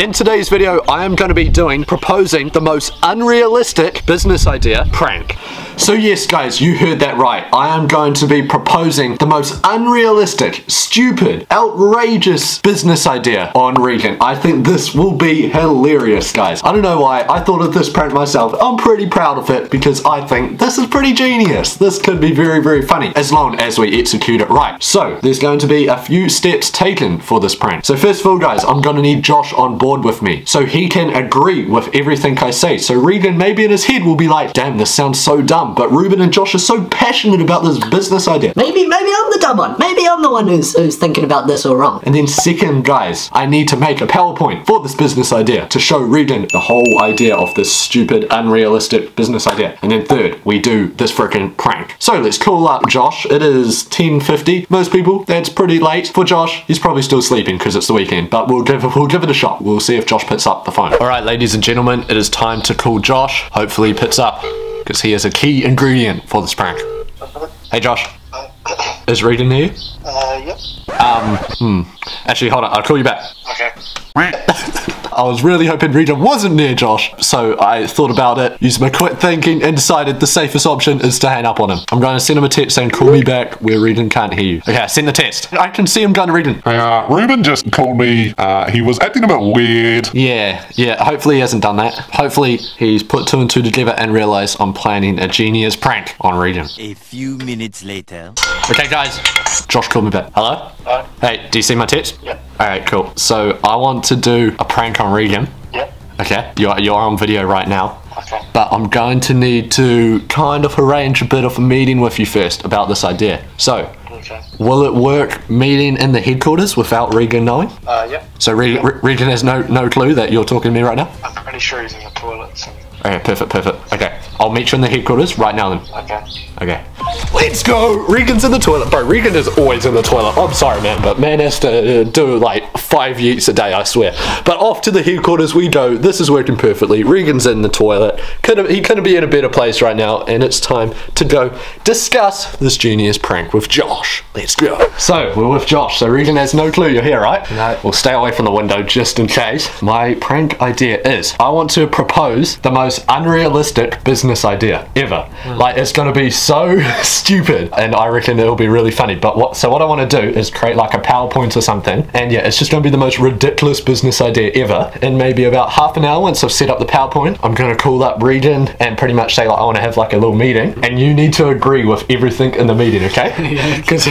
In today's video, I am going to be doing proposing the most unrealistic business idea prank. So yes, guys, you heard that right. I am going to be proposing the most unrealistic, stupid, outrageous business idea on Regan. I think this will be hilarious, guys. I don't know why. I thought of this prank myself. I'm pretty proud of it because I think this is pretty genius. This could be very, very funny as long as we execute it right. So there's going to be a few steps taken for this prank. So first of all, guys, I'm going to need Josh on board with me so he can agree with everything I say. So Regan maybe in his head will be like, damn, this sounds so dumb but Reuben and Josh are so passionate about this business idea. Maybe, maybe I'm the dumb one. Maybe I'm the one who's, who's thinking about this all wrong. And then second, guys, I need to make a PowerPoint for this business idea to show Regan the whole idea of this stupid, unrealistic business idea. And then third, we do this freaking prank. So let's call up Josh. It is 10.50. Most people, that's pretty late. For Josh, he's probably still sleeping because it's the weekend, but we'll give, we'll give it a shot. We'll see if Josh picks up the phone. All right, ladies and gentlemen, it is time to call Josh. Hopefully he picks up because he is a key ingredient for this prank. Hey Josh. Is Regan here? Uh, yep. Um, hmm. Actually, hold on. I'll call you back. Okay. I was really hoping Rita wasn't near Josh, so I thought about it, used my quick thinking, and decided the safest option is to hang up on him. I'm going to send him a text saying, call me back where Regan can't hear you. Okay, I send the text. I can see him going to Regan. Hey, uh, Reuben just called me. Uh, he was acting a bit weird. Yeah, yeah, hopefully he hasn't done that. Hopefully he's put two and two together and realized I'm planning a genius prank on Regan. A few minutes later. Okay, guys. Josh called me back. Hello? Hello? Hey, do you see my text? Yep. Alright, cool. So I want to do a prank on Regan. Yep. Okay, you're, you're on video right now. Okay. But I'm going to need to kind of arrange a bit of a meeting with you first about this idea. So, Okay. will it work meeting in the headquarters without Regan knowing? Uh, yep. So Re- Re- Regan has no no clue that you're talking to me right now? I'm pretty sure he's in the toilets. And... Okay, perfect, perfect. Okay, I'll meet you in the headquarters right now then. Okay. Okay. Let's go! Regan's in the toilet. Bro, Regan is always in the toilet. I'm sorry, man, but man has to uh, do like five yeets a day, I swear. But off to the headquarters we go. This is working perfectly. Regan's in the toilet. Could he couldn't be in a better place right now, and it's time to go discuss this genius prank with Josh. Let's go. So, we're with Josh. So Regan has no clue you're here, right? No. We'll stay away from the window just in case. My prank idea is I want to propose the most unrealistic business idea ever. Like it's gonna be so stupid and I reckon it'll be really funny. But what so what I want to do is create like a PowerPoint or something and yeah, it's just gonna be the most ridiculous business idea ever. In maybe about half an hour once I've set up the PowerPoint, I'm gonna call up Regan and pretty much say like I want to have like a little meeting and you need to agree with everything in the meeting, okay? Because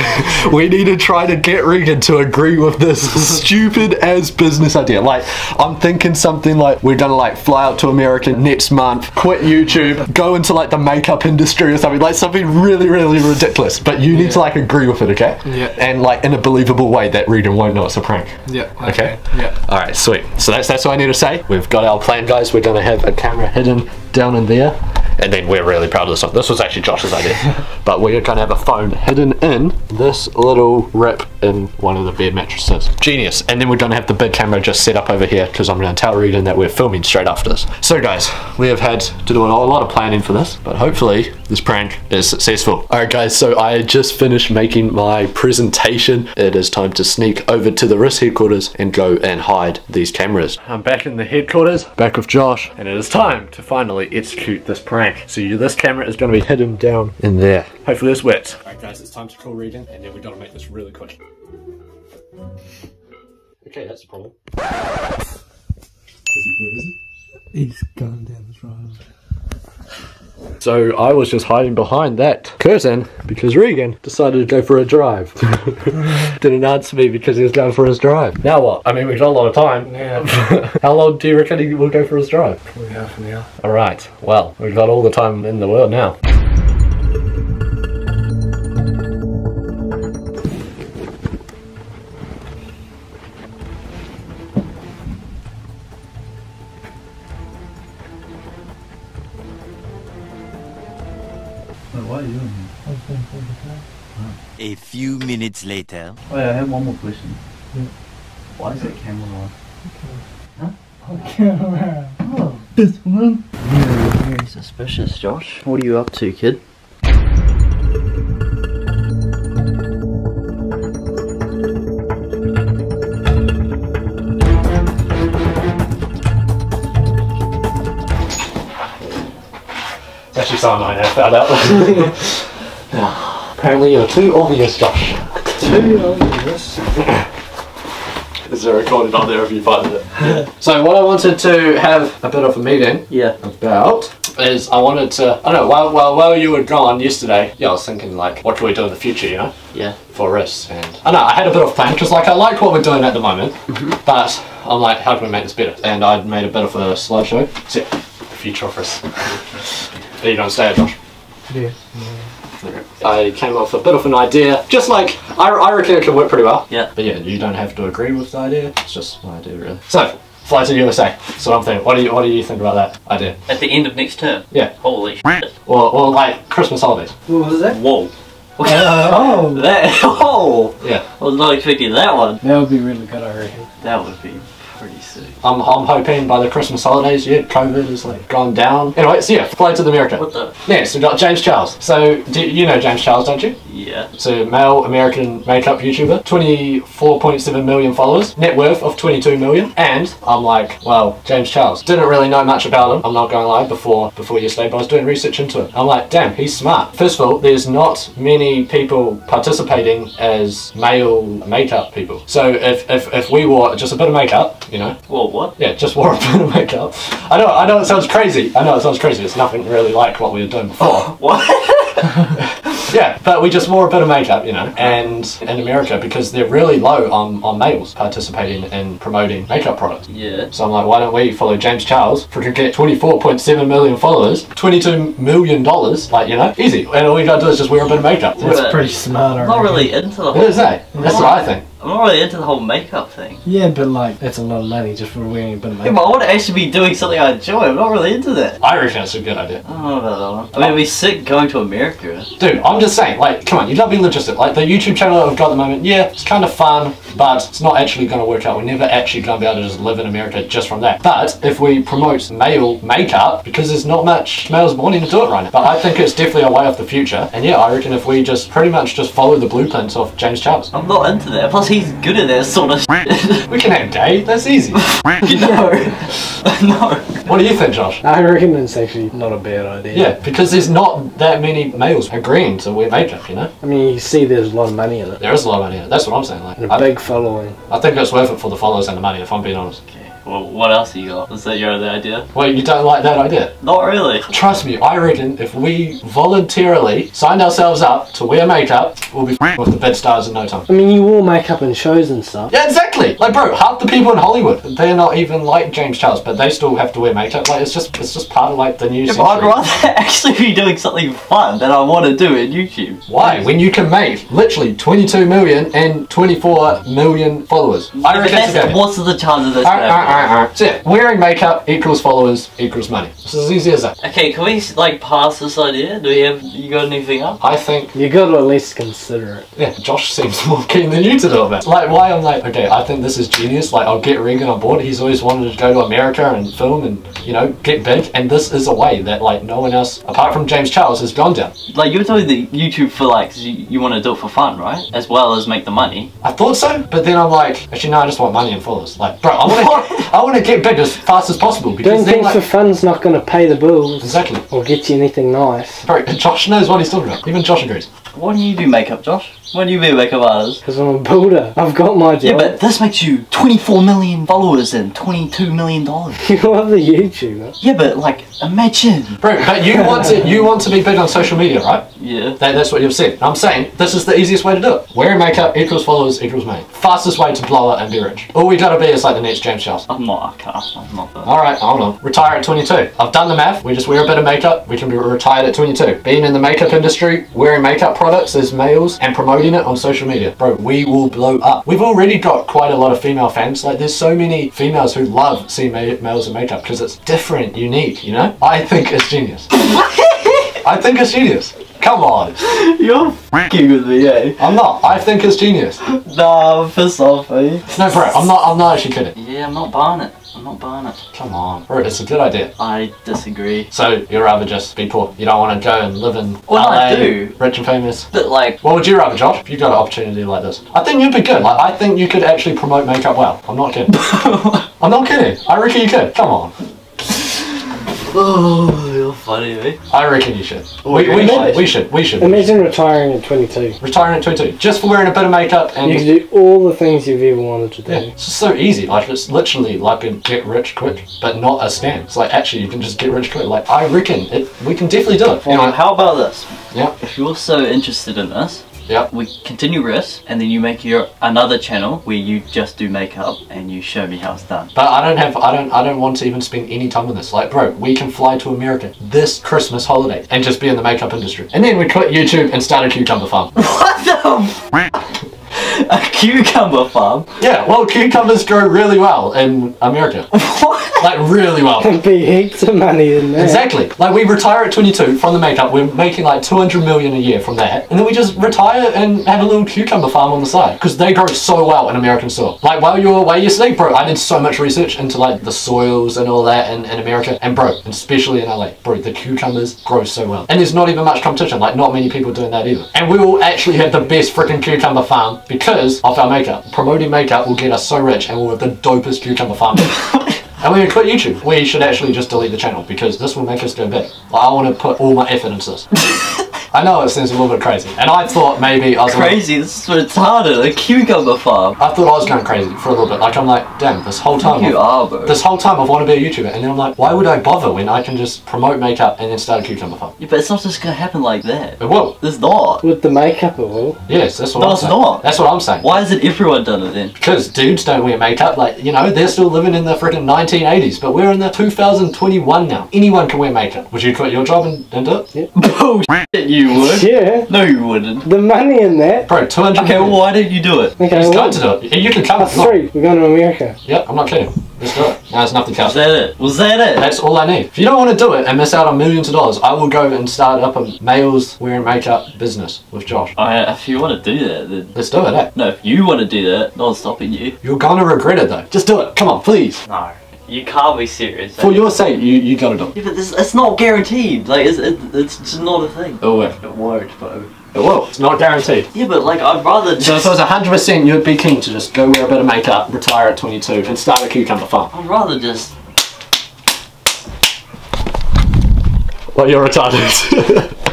we need to try to get Regan to agree with this stupid as business idea. Like I'm thinking something like we're gonna like fly out to America next month, quit YouTube, go into like the makeup industry or something, like something really, really ridiculous. But you need to like agree with it, okay? Yeah. And like in a believable way that Regan won't know it's a prank. Yeah. Okay. Yeah. All right, sweet. So that's that's what I need to say. We've got our plan, guys. We're gonna have a camera hidden down in there, and then we're really proud of this one. This was actually Josh's idea, but we're gonna have a phone hidden in this little rip in one of the bed mattresses. Genius. And then we're gonna have the big camera just set up over here because I'm gonna tell Regan that we're filming straight after this. So, guys, we have had to do a lot of planning for this, but hopefully this prank is successful. All right, guys. So I just finished making my presentation. It is time to sneak over to the risk headquarters and go and hide these cameras. I'm back in the headquarters, back with Josh, and it is time to finally execute this prank. So this camera is going to be hidden down in there. Hopefully this works. All right, guys, it's time to call Regan, and then we've got to make this really quick. Okay, that's a problem. He's gone down the drive. So I was just hiding behind that curtain because Regan decided to go for a drive. Didn't answer me because he was going for his drive. Now what? I mean, we've got a lot of time. Yeah. How long do you reckon he will go for his drive? Probably half an hour. All right. Well, we've got all the time in the world now. Why are you doing here? A few minutes later. Oh yeah, I have one more question. Why is that camera on? Camera. Oh, this one. Very, very suspicious, Josh. What are you up to, kid? Actually, saw mine. I found out. Apparently you're too obvious, Josh. Too obvious. Is there recorded on there if you find it? so what I wanted to have a bit of a meeting Yeah. about is I wanted to I don't know while while while you were gone yesterday, yeah, I was thinking like what can we do in the future, you know, Yeah. for us and I know I had a bit of a plan because like I like what we're doing at the moment, mm-hmm. but I'm like how can we make this better? And I'd made a bit of a slideshow. So yeah, future of us. Are you gonna stay, Josh? Yeah. I came up with a bit of an idea, just like I, I reckon it could work pretty well. Yeah. But yeah, you don't have to agree with the idea. It's just my idea, really. So, fly to the USA. So I'm thinking, what do you what do you think about that idea? At the end of next term. Yeah. Holy shit. Or, or like Christmas holidays. What was that? Whoa. oh, That. Oh. Yeah. I was not expecting that one. that would be really good, I reckon. That would be pretty sick. I'm, I'm hoping by the Christmas holidays, yeah, COVID is like gone down. Anyway, so yeah, fly to the America. What the? Next, we've got James Charles. So, do, you know James Charles, don't you? Yeah. So, male American makeup YouTuber, 24.7 million followers, net worth of 22 million. And I'm like, well, James Charles. Didn't really know much about him, I'm not going to lie, before, before yesterday, but I was doing research into it. I'm like, damn, he's smart. First of all, there's not many people participating as male makeup people. So, if, if, if we wore just a bit of makeup, you know, Well, what? yeah, just wore a bit of makeup. I know, I know it sounds crazy. I know it sounds crazy. It's nothing really like what we were doing before. What? Yeah, but we just wore a bit of makeup, you know. And in America, because they're really low on, on males participating in promoting makeup products. yeah. So I'm like, why don't we follow James Charles for to get 24.7 million followers, 22 million dollars, like, you know, easy. And all you gotta do is just wear a bit of makeup. That's pretty smart, I not really into the It whole. is, eh? That's what I think. I'm not really into the whole makeup thing. Yeah, but like, that's a lot of money just for wearing a bit of Yeah, makeup. but I want to actually be doing something I enjoy. I'm not really into that. I reckon it's a good idea. I don't know about that one. I mean, it'd be sick going to America. Dude, I'm just saying, like, come on, you gotta be logistic. Like, the YouTube channel that we've got at the moment, yeah, it's kind of fun, but it's not actually gonna work out. We're never actually gonna be able to just live in America just from that. But if we promote male makeup, because there's not much males wanting to do it right now, but I think it's definitely a way of the future. And yeah, I reckon if we just pretty much just follow the blueprints of James Charles, I'm not into that. Plus, he's good at that sort of shit. we can have gay, that's easy. no. no. what do you think, Josh? I reckon it's actually not a bad idea. Yeah, because there's not that many males agreeing to wear makeup, you know? I mean, you see there's a lot of money in it. There is a lot of money in it. That's what I'm saying. Like, And a I, big following. I think it's worth it for the followers and the money, if I'm being honest. Okay. Well, what else you got? Is that your other idea? Wait, you don't like that idea? Not really. Trust me, I reckon if we voluntarily signed ourselves up to wear makeup, we'll be f- with the bed stars in no time. I mean, you wore makeup in shows and stuff. Yeah, exactly. Like, bro, half the people in Hollywood, they're not even like James Charles, but they still have to wear makeup. Like, it's just, it's just part of like the new Yeah, but I'd century. rather actually be doing something fun that I want to do in YouTube. Why? When you can make literally 22 million and 24 million followers. I If reckon it's that's, okay. what's the chances of this? gonna alright, happen? alright, alright. So yeah, wearing makeup equals followers equals money. It's as easy as that. Okay, can we like pass this idea? Do we have? You got anything up? I think You got to at least consider it. Yeah, Josh seems more keen than you to do it, man. Like, why I'm like, okay, I think this is genius. Like, I'll get Regan on board. He's always wanted to go to America and film and, you know, get big. And this is a way that, like, no one else, apart from James Charles, has gone down. Like you're doing the YouTube for like, you, you want to do it for fun, right? As well as make the money. I thought so, but then I'm like, actually, no, I just want money and followers. Like, bro, I want to, I want to get back as fast as possible because Doing things like, for fun's not going to pay the bills exactly. or get you anything nice. Bro, Josh knows what he's talking about. Even Josh agrees. Why do you do makeup, Josh? Why do you be a makeup artist? Because I'm a builder. I've got my job. Yeah, but this makes you 24 million followers and 22 million dollars. you are the YouTuber. Yeah, but like, imagine. Bro, but you want to, you want to be big on social media, right? Yeah. That, that's what you've said. I'm saying this is the easiest way to do it. Wearing makeup equals followers equals money. Fastest way to blow it and be rich. All we gotta be is like the next James Charles. I'm not. I can't. I'm not that. Alright, hold on. Retire at 22. I've done the math. We just wear a bit of makeup. We can be retired at 22. Being in the makeup industry, wearing makeup products as males and promoting it on social media. Bro, we will blow up. We've already got quite a lot of female fans. Like, there's so many females who love seeing ma- males in makeup because it's different, unique, you know? I think it's genius. I think it's genius. Come on. You're fucking with me, eh? I'm not. I think it's genius. Nah, I'm pissed off, eh? No, bro, I'm not. I'm not actually kidding. Yeah, I'm not buying it. I'm not buying it. Come on, bro, it's a good idea. I disagree. So you'd rather just be poor? You don't want to go and live in Well, LA, I do. rich and famous. But like, What would you rather, Josh? If you got an opportunity like this, I think you'd be good. Like, I think you could actually promote makeup well. I'm not kidding. I'm not kidding. I reckon you could. Come on. Oh, funny, eh? I reckon you should. We, we, should, we should. We should. Imagine retiring at 22. Retiring at 22 just for wearing a bit of makeup and You can do all the things you've ever wanted to do. Yeah, it's so easy. Like it's literally like a get rich quick, but not a scam. It's like actually you can just get rich quick. Like I reckon it, we can definitely do it. You Well, know, how about this? Yeah. If you're so interested in this, Yeah. we continue this, and then you make your another channel where you just do makeup and you show me how it's done. but I don't have, I don't, I don't want to even spend any time on this. Like, bro, we can fly to America this Christmas holiday and just be in the makeup industry, and then we quit YouTube and start a cucumber farm. What the? F- a cucumber farm? yeah, well, cucumbers grow really well in America, What? like really well. There'd be heaps of money in there. Exactly. Like we retire at 22 from the makeup, we're making like 200 million a year from that, and then we just retire and have a little cucumber farm on the side because they grow so well in American soil. Like while you were away yesterday, bro, I did so much research into like the soils and all that in, in America, and bro, especially in LA, bro, the cucumbers grow so well, and there's not even much competition. Like not many people doing that either, and we will actually have the best freaking cucumber farm because of our makeup. Promoting makeup will get us so rich, and we'll have the dopest cucumber farm. And we're gonna quit YouTube. We should actually just delete the channel because this will make us go big. I want to put all my effort into this. I know it seems a little bit crazy, and I thought maybe I was gonna- Crazy, this is retarded. A cucumber farm. I thought I was going crazy for a little bit. Like I'm like, damn, this whole time. You I've- are, bro. This whole time I've wanted to be a YouTuber, and then I'm like, why would I bother when I can just promote makeup and then start a cucumber farm? Yeah, but it's not just gonna happen like that. It will. It's not. With the makeup, it will. Yes, that's what No, I'm it's saying. not. That's what I'm saying. Why hasn't everyone done it then? Because dudes don't wear makeup, like, you know, they're still living in the freaking 1980s, but we're in the 2021 now. Anyone can wear makeup. Would you quit your job and, and do it? Yeah. Bullshit, you would. Yeah. No, you wouldn't. The money in that. Bro, 200 Okay, well, why didn't you do it? Okay, He's well, going to do it. You can come. that's if not. three. We're going to America. Yep, I'm not kidding. Let's do it. No, it's nothing Was that it? Was that it? That's all I need. If you don't want to do it and miss out on millions of dollars, I will go and start up a males wearing makeup business with Josh. I, if you want to do that, then. Let's do it, eh? No, if you want to do that, no one's stopping you. You're gonna regret it though. Just do it. Come on, please. No. You can't be serious. For your sake, you, you gotta do it. Yeah, but this, it's not guaranteed. Like, it's, it, it's just not a thing. Oh, it oh, will work. It won't, bro. It will. It's not guaranteed. Yeah, but like, I'd rather So if just. it was 100%, you'd be keen to just go wear a bit of makeup, retire at 22, and start a cucumber farm. I'd rather just. Well, you're retarded.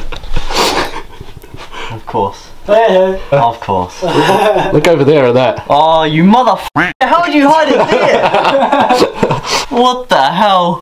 Of course. Hey, Of course. Look over there at that. Oh, you mother. How would you hide it there? what the hell?